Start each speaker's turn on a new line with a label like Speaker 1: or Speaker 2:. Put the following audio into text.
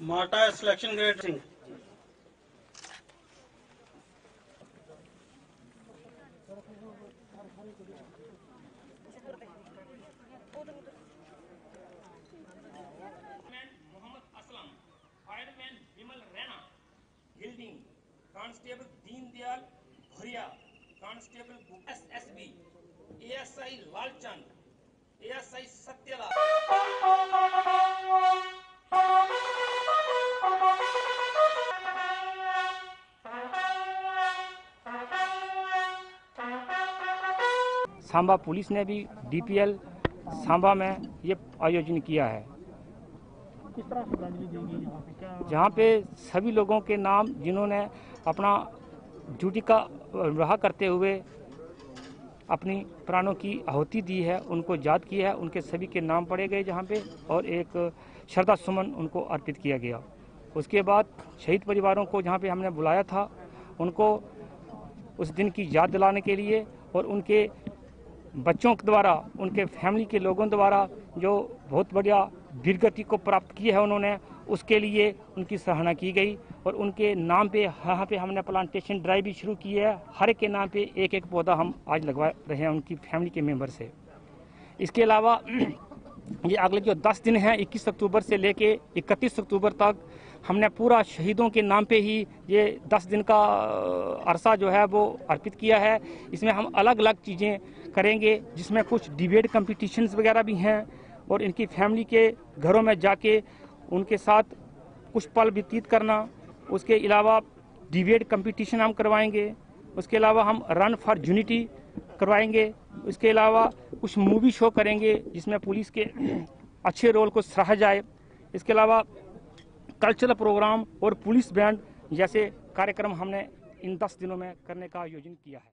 Speaker 1: माटा selection grade Singh.
Speaker 2: Constable Dindayal Bhuria constable S S B ASI Lalchand ASI
Speaker 3: Samba police ने भी DPL Samba में ये आयोजन किया है।
Speaker 4: किस तरह श्रद्धांजलि देंगे यहाँ पे क्या
Speaker 3: जहाँ पे सभी लोगों के नाम जिन्होंने अपना ड्यूटी का रहा करते हुए अपनी प्राणों की आहुति दी है उनको याद किया है उनके सभी के नाम पढ़े गए जहाँ पे और एक श्रद्धा सुमन उनको अर्पित किया गया। उसके बाद शहीद परिवारों को जहाँ पे हमने बुलाया था उनको उस दिन की याद दिलाने के लिए और उनके बच्चों के द्वारा, उनके फैमिली के लोगों द्वारा जो बहुत बढ़िया वीरगति को प्राप्त किया है उन्होंने, उसके लिए उनकी सराहना की गई और उनके नाम पे, यहाँ पे हमने प्लांटेशन ड्राइव भी शुरू की है। हर एक के नाम पे एक एक पौधा हम आज लगवा रहे हैं उनकी फैमिली के मेंबर से। इसके अलावा ये अगले जो 10 दिन हैं 21 अक्टूबर से लेके 31 अक्टूबर तक हमने पूरा शहीदों के नाम पे ही ये 10 दिन का अरसा जो है वो अर्पित किया है। इसमें हम अलग अलग चीज़ें करेंगे, जिसमें कुछ डिबेट कंपटीशंस वगैरह भी हैं और इनकी फैमिली के घरों में जाके उनके साथ कुछ पल व्यतीत करना। उसके अलावा डिबेट कंपटीशन हम करवाएँगे। उसके अलावा हम रन फॉर यूनिटी करवाएँगे। उसके अलावा कुछ मूवी शो करेंगे जिसमें पुलिस के अच्छे रोल को सराहा जाए। इसके अलावा कल्चरल प्रोग्राम और पुलिस बैंड जैसे कार्यक्रम हमने इन दस दिनों में करने का आयोजन किया है।